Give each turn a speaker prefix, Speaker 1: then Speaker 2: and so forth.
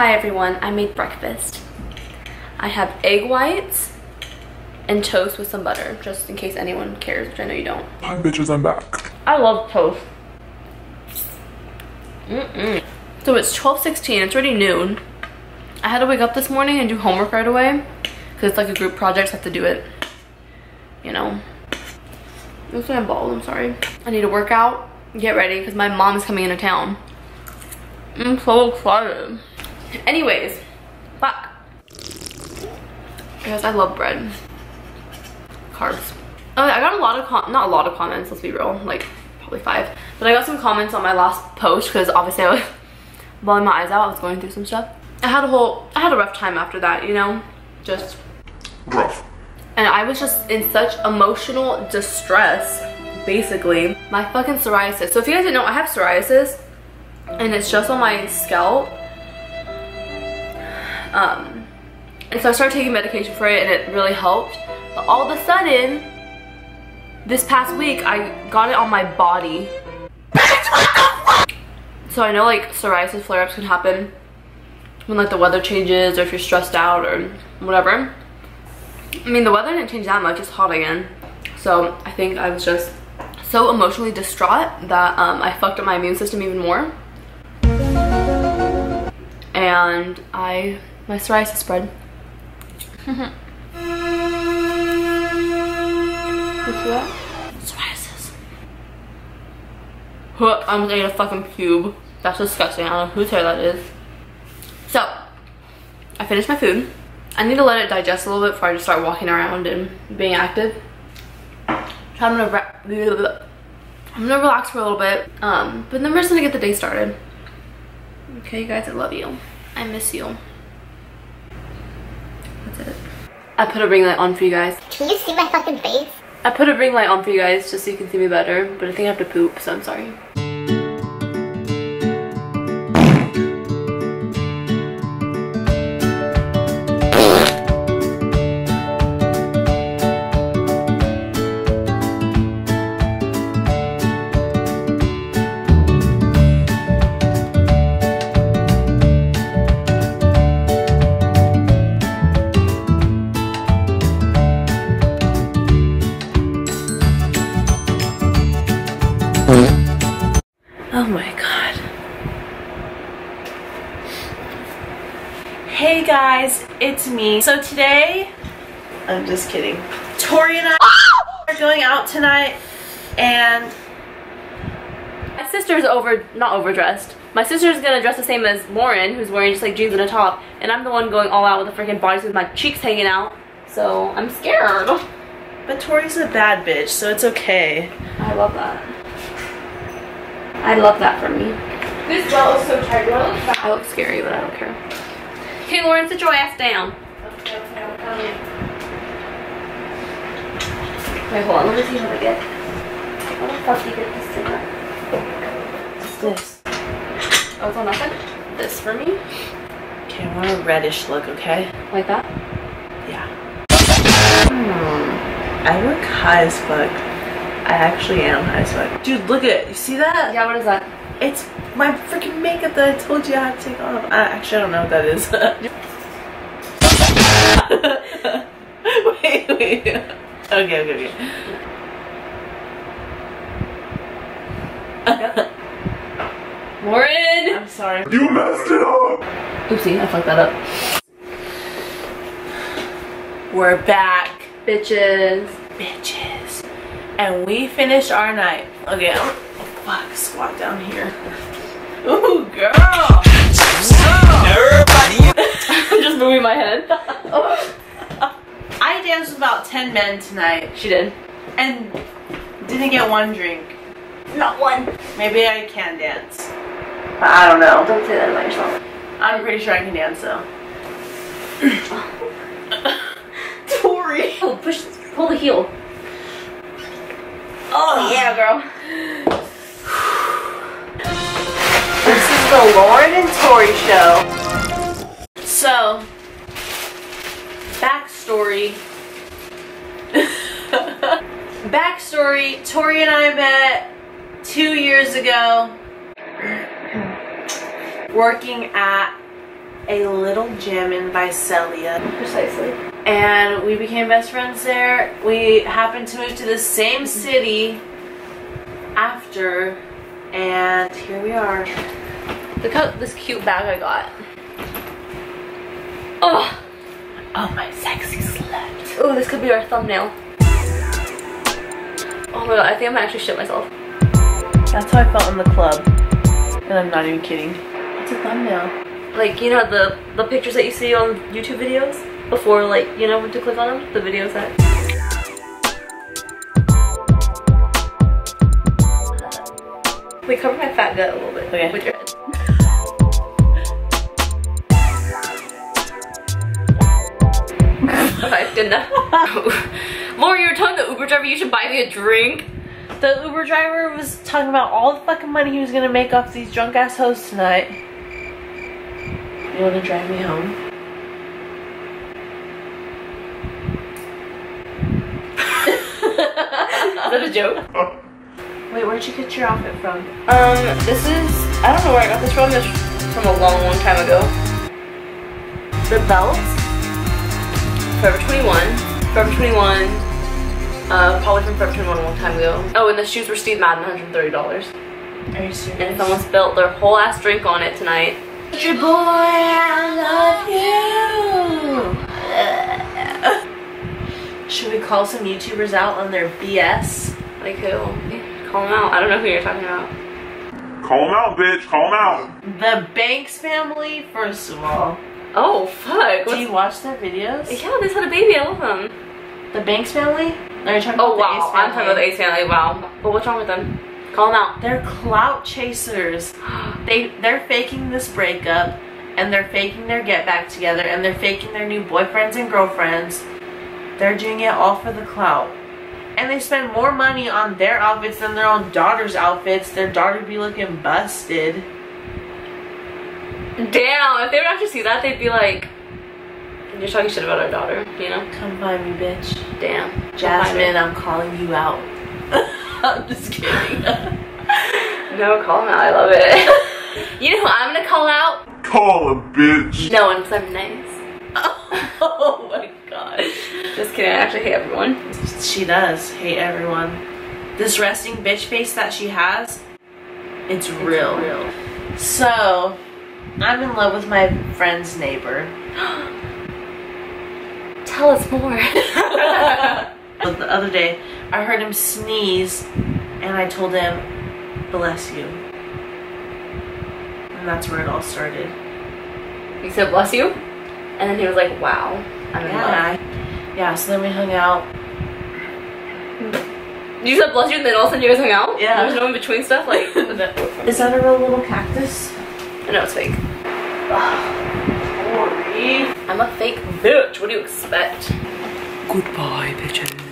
Speaker 1: Hi everyone, I made breakfast. I have egg whites and toast with some butter, just in case anyone cares, which I know you don't.
Speaker 2: Hi bitches, I'm back.
Speaker 1: I love toast. Mm -mm. So it's 12.16, it's already noon. I had to wake up this morning and do homework right away because it's like a group project, so I have to do it, you know. Looks like I'm bald, I'm sorry. I need to work out, get ready because my mom is coming into town. I'm so excited. Anyways, fuck. Because I love bread. Carbs. Oh, I got a lot of, not a lot of comments, let's be real, like probably five. But I got some comments on my last post because obviously I was bawling my eyes out. I was going through some stuff. I had a whole, I had a rough time after that, you know? Just
Speaker 2: rough.
Speaker 1: And I was just in such emotional distress, basically. My fucking psoriasis. So if you guys didn't know, I have psoriasis and it's just on my scalp. Um, and so I started taking medication for it and it really helped. But all of a sudden, this past week, I got it on my body. So I know like psoriasis flare-ups can happen when like the weather changes or if you're stressed out or whatever. I mean, the weather didn't change that much. It's hot again. So I think I was just so emotionally distraught that um, I fucked up my immune system even more. And I, my psoriasis spread. What's that? Psoriasis. Huh, I almost ate a fucking cube. That's disgusting. I don't know whose hair that is. So, I finished my food. I need to let it digest a little bit before I just start walking around and being active. So I'm gonna I'm gonna relax for a little bit, um, but then we're just gonna get the day started. Okay, you guys, I love you. I miss you. That's it. I put a ring light on for you guys.
Speaker 3: Can you see my fucking face?
Speaker 1: I put a ring light on for you guys just so you can see me better, but I think I have to poop, so I'm sorry.
Speaker 4: Hey guys, it's me. So today, I'm just kidding. Tori and I ah! are going out tonight and
Speaker 1: My sister's over, not overdressed. My sister's gonna dress the same as Lauren, who's wearing just like jeans and a top, and I'm the one going all out with a freaking bodysuit with my cheeks hanging out. So I'm scared.
Speaker 4: but Tori's a bad bitch, so it's okay.
Speaker 1: I love that. I love that for me. This belt is so tight. Do I look fat? I look scary, but I don't care. Okay, Lauren, sit your ass down. Wait, hold on. Let me see how to get. How the fuck do you get this cigarette?
Speaker 4: What's this?
Speaker 1: Oh, it's on nothing? This for me?
Speaker 4: Okay, I want a reddish look, okay?
Speaker 1: Like that?
Speaker 4: Yeah. Hmm. I look high as fuck. I actually am high as fuck. Dude, look at it. You see that?
Speaker 1: Yeah, what is that?
Speaker 4: It's my freaking makeup that I told you I had to take off. I actually I don't know what that is. wait, wait. Okay, okay, okay.
Speaker 1: Lauren!
Speaker 4: I'm sorry.
Speaker 2: You messed it up!
Speaker 1: Oopsie, I fucked that up.
Speaker 4: We're back,
Speaker 1: Bitches.
Speaker 4: bitches. And we finished our night. Okay, I'm, squat down here. Ooh, girl. Everybody!
Speaker 1: I'm just moving my head.
Speaker 4: I danced with about 10 men tonight
Speaker 1: she did.
Speaker 4: and didn't get one drink.
Speaker 1: Not one.
Speaker 4: Maybe I can dance. But I don't know.
Speaker 1: Don't say that about yourself.
Speaker 4: I'm pretty sure I can dance though.
Speaker 1: Tori. Oh, push, pull the heel.
Speaker 4: Oh
Speaker 1: Yeah, girl.
Speaker 4: The Lauren and Tori show. So, backstory. Backstory Tori and I met two years ago working at a little gym in Visalia.
Speaker 1: Precisely.
Speaker 4: And we became best friends there. We happened to move to the same city after, and here we are.
Speaker 1: Look how this cute bag I got. Oh,
Speaker 4: Oh, my sexy slut.
Speaker 1: oh, this could be our thumbnail. Oh my god, I think I might actually shit myself.
Speaker 4: That's how I felt in the club. And I'm not even kidding. It's a thumbnail.
Speaker 1: Like, you know, the, the pictures that you see on YouTube videos before, like, you know, when to click on them? The videos that. Wait, cover my fat gut a little bit
Speaker 4: Okay.
Speaker 1: with your head. Enough. Lauren, you were telling the Uber driver you should buy me a drink.
Speaker 4: The Uber driver was talking about all the fucking money he was gonna make off these drunk ass hoes tonight. You wanna drive me home?
Speaker 1: Is that a joke?
Speaker 4: Wait, where'd you get your outfit from?
Speaker 1: Um, this is, I don't know where I got this from. It's from a long, long time ago. The belt, Forever 21. Forever 21, uh, probably from Forever 21 a long time ago. Oh, and the shoes were Steve Madden, $130.
Speaker 4: Are you serious?
Speaker 1: And someone spilled their whole ass drink on it tonight.
Speaker 4: Your boy, I love you. Should we call some YouTubers out on their BS?
Speaker 1: Like who? Call them out. I don't know who you're talking about.
Speaker 2: Call them out, bitch. Call them out.
Speaker 4: The Banks family, first of all.
Speaker 1: Oh, fuck.
Speaker 4: Do you watch their videos?
Speaker 1: Yeah, they just had a baby. I love them.
Speaker 4: The Banks family? Are you talking
Speaker 1: Oh,
Speaker 4: about the
Speaker 1: wow. I'm talking about the Ace family. Wow. But what's wrong with them? Call them out.
Speaker 4: They're clout chasers. They they're faking this breakup and they're faking their get back together and they're faking their new boyfriends and girlfriends. They're doing it all for the clout. And they spend more money on their outfits than their own daughter's outfits. Their daughter be looking busted.
Speaker 1: Damn, if they would actually see that, they'd be like, you're talking shit about our daughter, you know?
Speaker 4: Come find me, bitch.
Speaker 1: Damn.
Speaker 4: Jasmine, I'm calling you out. I'm just kidding.
Speaker 1: No, call him out. I love it. you know who I'm gonna call out?
Speaker 2: Call him, bitch.
Speaker 1: No one, because I'm nice.
Speaker 4: oh my god.
Speaker 1: Just kidding, I actually hate everyone.
Speaker 4: She does hate everyone. This resting bitch face that she has, it's real.
Speaker 1: real.
Speaker 4: So, I'm in love with my friend's neighbor.
Speaker 1: Tell us more.
Speaker 4: The other day, I heard him sneeze, and I told him, bless you. And that's where it all started.
Speaker 1: you said bless you? And then he was like, wow, I'm in love.
Speaker 4: Yeah. Yeah, so then we hung out.
Speaker 1: You said bless you and then all of a sudden you guys hung out?
Speaker 4: Yeah.
Speaker 1: There's no in between stuff? Like,
Speaker 4: Is that a real little cactus?
Speaker 1: I know it's fake.
Speaker 4: Sorry.
Speaker 1: I'm a fake bitch. What do you expect?
Speaker 2: Goodbye, bitches.